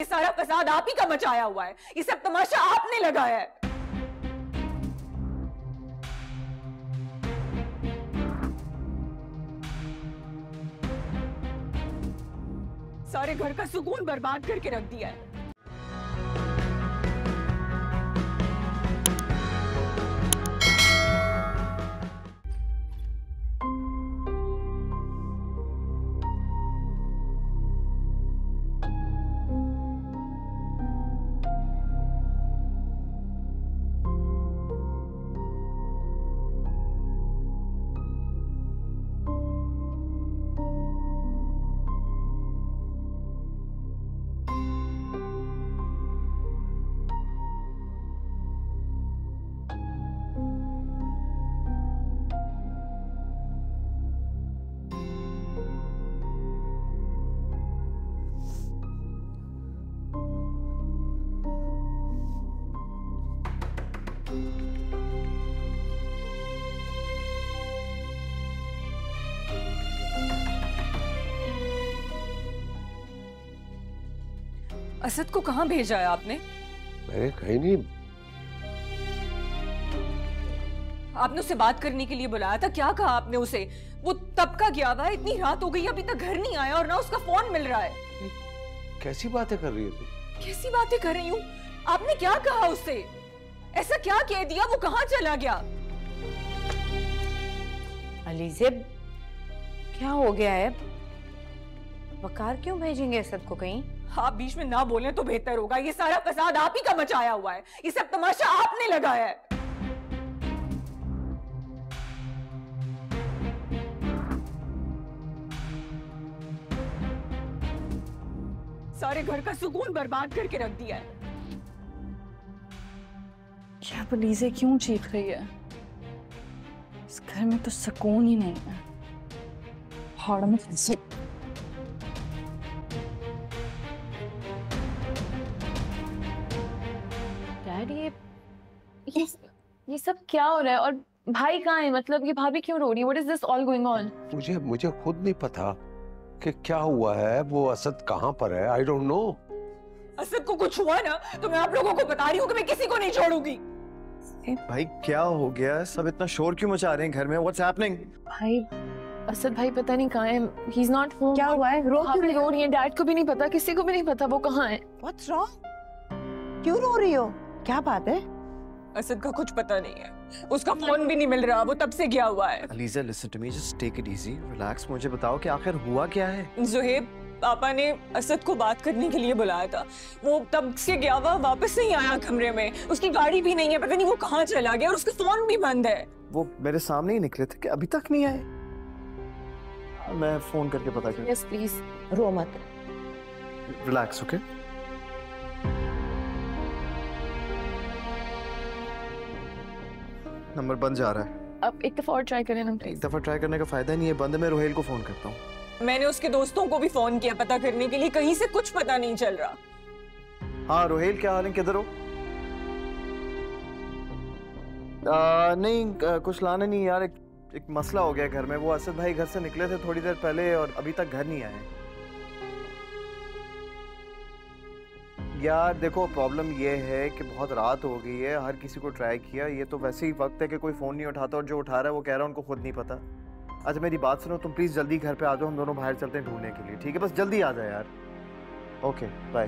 ये सारा फसाद आप ही का मचाया हुआ है। ये सब तमाशा आपने लगाया है। सारे घर का सुकून बर्बाद करके रख दिया है। असद को कहाँ भेजा है आपने? मैंने कहीं नहीं। आपने उससे बात करने के लिए बुलाया था क्या कहा आपने उसे? वो तब का गया हुआ है इतनी रात हो गई अभी तक घर नहीं आया और ना उसका फ़ोन मिल रहा है। कैसी बातें कर रही है तू? कैसी बातें कर रही हूँ? आपने क्या कहा उससे ऐसा क्या कह दिया? वो कहाँ चला गया? अलीजेब क्या हो गया है? वकार क्यों भेजेंगे असद को कहीं? आप बीच में ना बोले तो बेहतर होगा। ये सारा फसाद आप ही का मचाया हुआ है। ये सब तमाशा आपने लगाया है। सारे घर का सुकून बर्बाद करके रख दिया है। क्या पुलिसे क्यों चीख रही है? इस घर में तो सुकून ही नहीं है। हाड़ में ये ये ये सब क्या हो रहा है? और भाई कहाँ है? मतलब ये भाभी क्यों रो रही है? What is this all going on मुझे मुझे खुद नहीं पता कि क्या हुआ है। वो असद कहाँ पर है? आई डोंट नो असद को कुछ हुआ ना तो मैं आप लोगों को बता रही हूँ कि मैं किसी को नहीं छोड़ूँगी। भाई क्या हो गया? सब इतना शोर क्यों मचा रहे हैं घर में? व्हाट्स हैपनिंग भाई असद भाई पता नहीं कहाँ है। ही इज़ नॉट होम क्या हुआ है? रो क्यों रही रो रही है। डैड को भी नहीं पता किसी को भी नहीं पता वो कहाँ है। व्हाट्स रॉन्ग क्यों रो रही हो? क्या बात है? असद का कुछ पता नहीं है। उसका फ़ोन भी नहीं मिल रहा वो तब से गया हुआ है। Aliza listen to me just take it easy relax मुझे बताओ कि आखिर हुआ क्या है? जुहेब पापा ने असद को बात करने के लिए बुलाया था। वो तब से गया हुआ वापस नहीं आया कमरे में। उसकी गाड़ी भी नहीं है पता नहीं वो कहाँ चला गया और उसका फ़ोन भी बंद है। वो मेरे सामने ही निकले थे कि अभी तक नहीं आए। मैं फ़ोन करके पता कर यस प्लीज़ रो मत। रिलैक्स ओके नंबर बंद जा रहा है। अब एक दफ़ा और ट्राई करें ना एक दफ़ा ट्राई करने का फ़ायदा नहीं है बंद है, मैं रोहेल को फ़ोन करता हूँ। मैंने उसके दोस्तों को भी फ़ोन किया पता करने के लिए कहीं से कुछ पता नहीं चल रहा। हाँ रोहेल क्या हाल है? किधर हो? आ, नहीं आ, कुछ लाना नहीं यार एक, एक मसला हो गया घर में। वो असद भाई घर से निकले थे थोड़ी देर पहले और अभी तक घर नहीं आए। यार देखो प्रॉब्लम ये है कि बहुत रात हो गई है, हर किसी को ट्राई किया। ये तो वैसे ही वक्त है कि कोई फ़ोन नहीं उठाता और जो उठा रहा है वो कह रहा है, उनको खुद नहीं पता। अच्छा मेरी बात सुनो, तुम प्लीज़ जल्दी घर पे आ जाओ, हम दोनों बाहर चलते हैं ढूँढने के लिए, ठीक है? बस जल्दी आ जाए यार। Okay bye